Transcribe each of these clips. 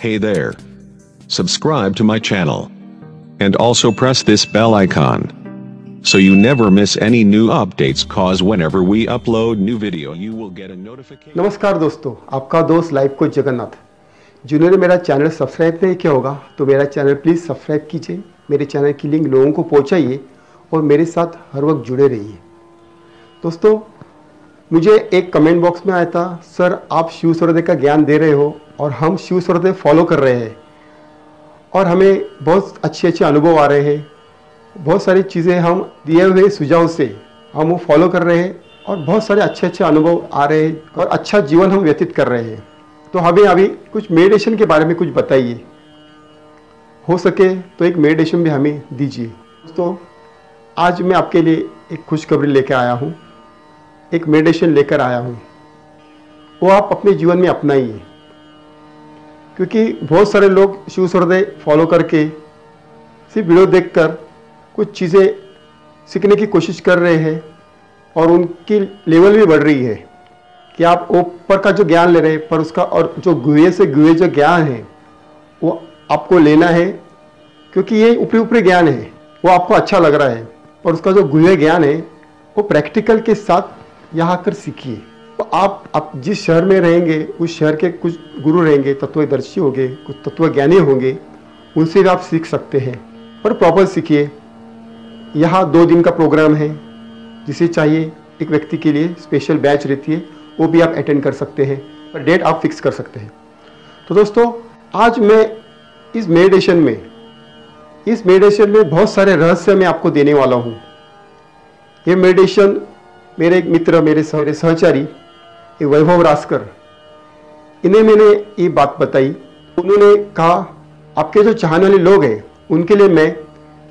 Hey there. Subscribe to my channel. And also press this bell icon. So you never miss any new updates cause whenever we upload new video you will get a notification. नमस्कार दोस्तों आपका दोस्त live coach Jagannath जिन्होंने मेरा channel subscribe नहीं किया होगा तो मेरा चैनल प्लीज़ सब्सक्राइब कीजिए मेरे चैनल की लिंक लोगों को पहुंचाइए और मेरे साथ हर वक्त जुड़े रहिए दोस्तों मुझे एक कमेंट बॉक्स में आया था, सर, आप शिव सूर्योदय का ज्ञान दे रहे हो और हम शिव सूर्योदय फॉलो कर रहे हैं। और हमें बहुत अच्छे अच्छे अनुभव आ रहे हैं। बहुत सारी चीज़ें हम दिए हुए सुझाव से हम वो फॉलो कर रहे हैं और बहुत सारे अच्छे अच्छे अनुभव आ रहे हैं और अच्छा जीवन हम व्यतीत कर रहे हैं। तो हमें अभी कुछ मेडिटेशन के बारे में कुछ बताइए। हो सके तो एक मेडिटेशन भी हमें दीजिए। दोस्तों, आज मैं आपके लिए एक खुशखबरी लेकर आया हूँ। एक मेडिटेशन लेकर आया हूँ। वो आप अपने जीवन में अपनाइए। क्योंकि बहुत सारे लोग शिव सूर्योदय फॉलो करके, सिर्फ़ वीडियो देखकर कुछ चीज़ें सीखने की कोशिश कर रहे हैं और उनकी लेवल भी बढ़ रही है कि आप ऊपर का जो ज्ञान ले रहे हैं, पर उसका और जो गुहे से गुहे जो ज्ञान है, वो आपको लेना है। क्योंकि ये ऊपरी ऊपरी ज्ञान है, वो आपको अच्छा लग रहा है, और उसका जो गुहे ज्ञान है, वो प्रैक्टिकल के साथ यहाँ आकर सीखिए। तो आप आप जिस शहर में रहेंगे, उस शहर के कुछ गुरु रहेंगे, तत्वदर्शी होंगे, कुछ तत्वज्ञानी होंगे, उनसे भी आप सीख सकते हैं। पर प्रॉपर सीखिए। यहाँ दो दिन का प्रोग्राम है, जिसे चाहिए एक व्यक्ति के लिए स्पेशल बैच रहती है, वो भी आप अटेंड कर सकते हैं, पर डेट आप फिक्स कर सकते हैं। तो दोस्तों, आज मैं इस मेडिटेशन में, इस मेडिटेशन में बहुत सारे रहस्य मैं आपको देने वाला हूँ। ये मेडिटेशन मेरे एक मित्र मेरे सह, सहचारी ये वैभव रासकर इन्हें मैंने ये बात बताई। उन्होंने कहा आपके जो चाहने वाले लोग हैं उनके लिए मैं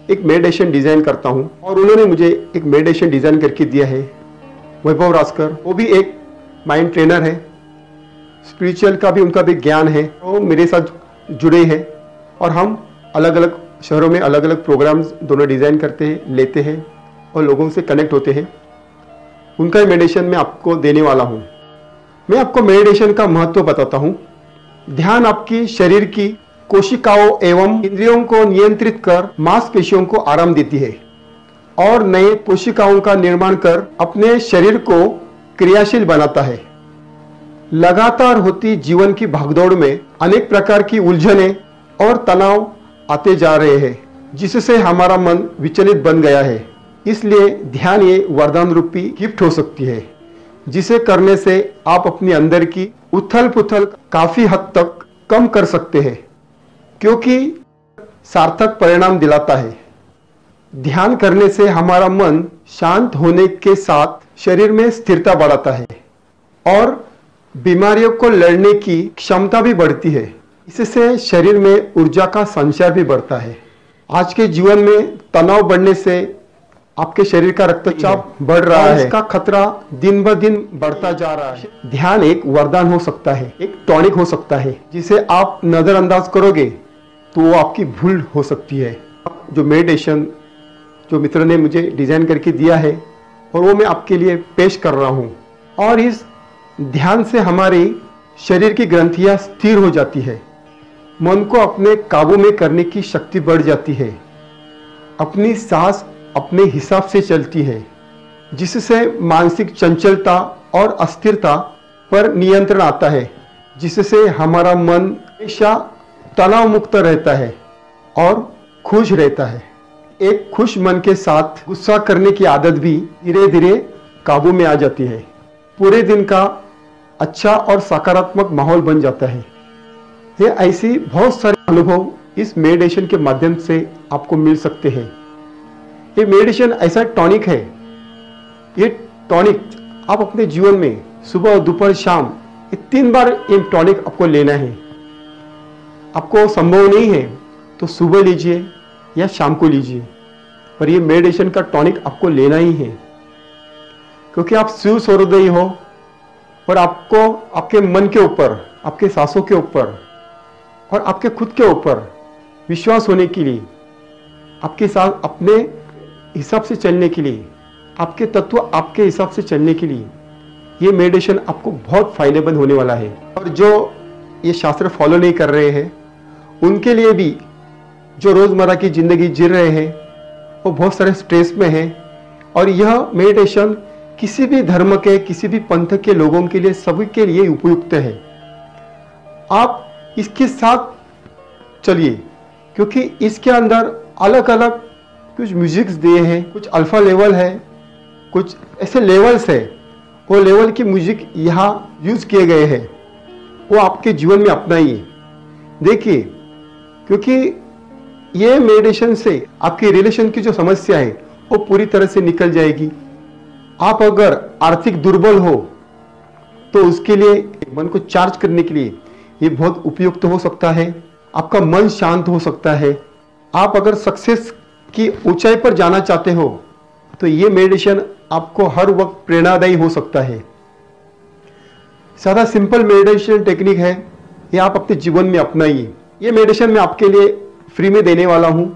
एक मेडिटेशन डिज़ाइन करता हूँ। और उन्होंने मुझे एक मेडिटेशन डिज़ाइन करके दिया है। वैभव रासकर वो भी एक माइंड ट्रेनर है। स्पिरिचुअल का भी उनका भी ज्ञान है। वो मेरे साथ जुड़े हैं। और हम अलग अलग शहरों में अलग अलग प्रोग्राम्स दोनों डिज़ाइन करते हैं लेते हैं और लोगों से कनेक्ट होते हैं। उनका मेडिटेशन मैं आपको देने वाला हूँ। मैं आपको मेडिटेशन का महत्व बताता हूँ। ध्यान आपकी शरीर की कोशिकाओं एवं इंद्रियों को नियंत्रित कर मांसपेशियों को आराम देती है और नए कोशिकाओं का निर्माण कर अपने शरीर को क्रियाशील बनाता है। लगातार होती जीवन की भागदौड़ में अनेक प्रकार की उलझने और तनाव आते जा रहे हैं, जिससे हमारा मन विचलित बन गया है। इसलिए ध्यान ये वरदान रूपी गिफ्ट हो सकती है, जिसे करने से आप अपने अंदर की उथल पुथल काफ़ी हद तक कम कर सकते हैं, क्योंकि सार्थक परिणाम दिलाता है। ध्यान करने से हमारा मन शांत होने के साथ शरीर में स्थिरता बढ़ाता है और बीमारियों को लड़ने की क्षमता भी बढ़ती है। इससे शरीर में ऊर्जा का संचार भी बढ़ता है। आज के जीवन में तनाव बढ़ने से आपके शरीर का रक्तचाप बढ़ रहा है। इसका खतरा दिन ब दिन बढ़ता जा रहा है। ध्यान एक वरदान हो सकता है एक टॉनिक हो सकता है जिसे आप नजरअंदाज करोगे तो वो आपकी भूल हो सकती है। जो मेडिटेशन जो मित्र ने मुझे डिज़ाइन करके दिया है और वो मैं आपके लिए पेश कर रहा हूँ। और इस ध्यान से हमारे शरीर की ग्रंथियाँ स्थिर हो जाती है। मन को अपने काबू में करने की शक्ति बढ़ जाती है। अपनी सांस अपने हिसाब से चलती है, जिससे मानसिक चंचलता और अस्थिरता पर नियंत्रण आता है, जिससे हमारा मन हमेशा तनाव मुक्त रहता है और खुश रहता है। एक खुश मन के साथ गुस्सा करने की आदत भी धीरे धीरे काबू में आ जाती है। पूरे दिन का अच्छा और सकारात्मक माहौल बन जाता है। ये ऐसी बहुत सारे अनुभव इस मेडिटेशन के माध्यम से आपको मिल सकते हैं। ये मेडिटेशन ऐसा टॉनिक है। ये टॉनिक आप अपने जीवन में सुबह, दोपहर, शाम ये तीन बार ये टॉनिक आपको लेना है। आपको संभव नहीं है तो सुबह लीजिए या शाम को लीजिए। पर ये मेडिटेशन का टॉनिक आपको लेना ही है। क्योंकि आप शिव सूर्योदय हो और आपको आपके मन के ऊपर, आपके सांसों के ऊपर और आपके खुद के ऊपर विश्वास होने के लिए आपके साथ अपने हिसाब से चलने के लिए, आपके तत्व आपके हिसाब से चलने के लिए, ये मेडिटेशन आपको बहुत फ़ायदेमंद होने वाला है। और जो ये शास्त्र फॉलो नहीं कर रहे हैं, उनके लिए भी जो रोज़मर्रा की ज़िंदगी जी रहे हैं, वो बहुत सारे स्ट्रेस में हैं। और यह मेडिटेशन किसी भी धर्म के, किसी भी पंथ के लोगों के लिए सभी के लिए उपयुक्त है। आप इसके साथ चलिए, क्योंकि इसके अंदर अलग अलग कुछ म्यूजिक्स दिए हैं, कुछ अल्फ़ा लेवल है, कुछ ऐसे लेवल्स है। वो लेवल की म्यूज़िक यहाँ यूज़ किए गए हैं। वो आपके जीवन में अपनाइए। देखिए, क्योंकि ये मेडिटेशन से आपकी रिलेशन की जो समस्या है, वो पूरी तरह से निकल जाएगी। आप अगर आर्थिक दुर्बल हो तो उसके लिए मन को चार्ज करने के लिए ये बहुत उपयुक्त हो सकता है। आपका मन शांत हो सकता है। आप अगर सक्सेस की ऊंचाई पर जाना चाहते हो तो ये मेडिटेशन आपको हर वक्त प्रेरणादायी हो सकता है। सादा सिंपल मेडिटेशन टेक्निक है, ये आप अपने जीवन में अपनाइए। ये मेडिटेशन मैं आपके लिए फ्री में देने वाला हूँ,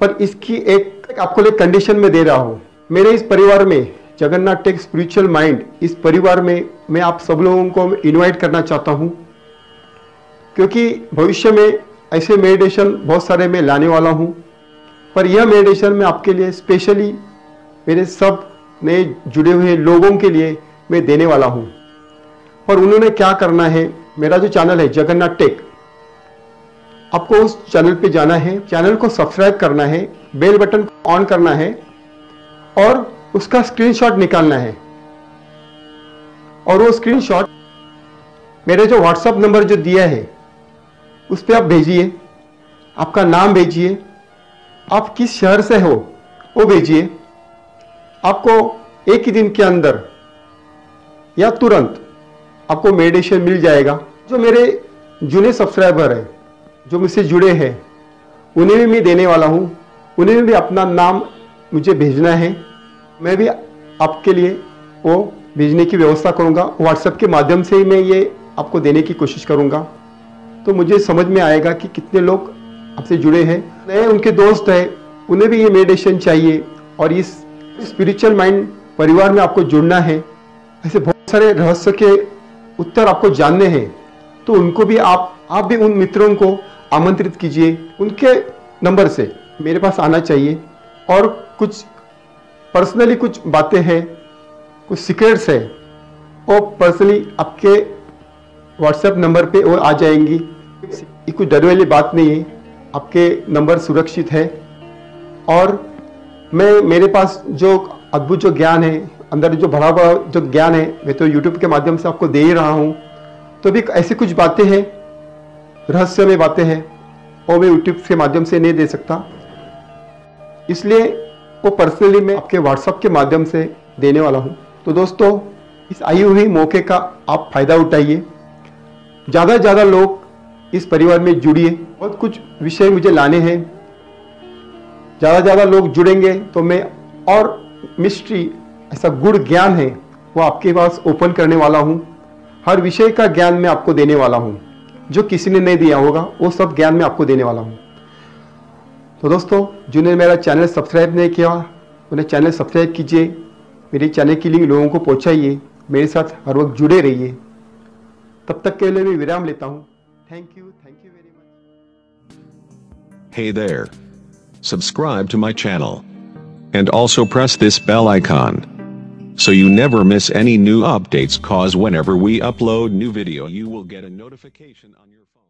पर इसकी एक आपको एक कंडीशन में दे रहा हूँ। मेरे इस परिवार में जगन्नाथ टेक स्पिरिचुअल माइंड, इस परिवार में मैं आप सब लोगों को इनवाइट करना चाहता हूँ, क्योंकि भविष्य में ऐसे मेडिटेशन बहुत सारे मैं लाने वाला हूँ। पर यह मेडिटेशन मैं आपके लिए स्पेशली मेरे सब नए जुड़े हुए लोगों के लिए मैं देने वाला हूँ। और उन्होंने क्या करना है, मेरा जो चैनल है, जगन्नाथ टेक, आपको उस चैनल पे जाना है चैनल को सब्सक्राइब करना है बेल बटन ऑन करना है, और उसका स्क्रीनशॉट निकालना है। और वो स्क्रीनशॉट मेरे जो व्हाट्सएप नंबर जो दिया है, उस पर आप भेजिए, आपका नाम भेजिए आप किस शहर से हो? वो भेजिए। आपको एक ही दिन के अंदर या तुरंत आपको मेडिटेशन मिल जाएगा। जो मेरे जुने सब्सक्राइबर हैं, जो मुझसे जुड़े हैं, उन्हें भी मैं देने वाला हूँ। उन्हें भी अपना नाम मुझे भेजना है। मैं भी आपके लिए वो भेजने की व्यवस्था करूँगा। व्हाट्सएप के माध्यम से ही मैं ये आपको देने की कोशिश करूँगा। तो मुझे समझ में आएगा कि कितने लोग आपसे जुड़े हैं। नए उनके दोस्त हैं। उन्हें भी ये मेडिटेशन चाहिए और इस स्पिरिचुअल माइंड परिवार में आपको जुड़ना है। ऐसे बहुत सारे रहस्य के उत्तर आपको जानने हैं। तो उनको भी आप आप भी उन मित्रों को आमंत्रित कीजिए उनके नंबर से। मेरे पास आना चाहिए। और कुछ पर्सनली कुछ बातें हैं, कुछ सीक्रेट्स है। वो पर्सनली आपके व्हाट्सएप नंबर पे वो आ जाएँगी। कुछ डर वाली बात नहीं है। आपके नंबर सुरक्षित है। और मैं, मेरे पास जो अद्भुत जो ज्ञान है, अंदर जो भरा हुआ जो ज्ञान है, मैं तो यूट्यूब के माध्यम से आपको दे ही रहा हूँ। तो भी ऐसी कुछ बातें हैं, रहस्यमय बातें हैं वो मैं यूट्यूब के माध्यम से नहीं दे सकता। इसलिए वो पर्सनली मैं आपके व्हाट्सएप के माध्यम से देने वाला हूँ। तो दोस्तों, इस आई हुई मौके का आप फ़ायदा उठाइए। ज़्यादा से ज़्यादा लोग इस परिवार में जुड़िए बहुत कुछ विषय मुझे लाने हैं। ज़्यादा ज़्यादा लोग जुड़ेंगे तो मैं और मिस्ट्री, ऐसा गुड़ ज्ञान है, वो आपके पास ओपन करने वाला हूँ। हर विषय का ज्ञान मैं आपको देने वाला हूँ। जो किसी ने नहीं दिया होगा, वो सब ज्ञान मैं आपको देने वाला हूँ। तो दोस्तों, जिन्होंने मेरा चैनल सब्सक्राइब नहीं किया, उन्हें चैनल सब्सक्राइब कीजिए, मेरे चैनल की लिंक लोगों को पहुँचाइए, मेरे साथ हर वक्त जुड़े रहिए। तब तक के लिए मैं विराम लेता हूँ। Thank you. Thank you very much. Hey there. Subscribe to my channel. And also press this bell icon. So you never miss any new updates cause whenever we upload new video you will get a notification on your phone.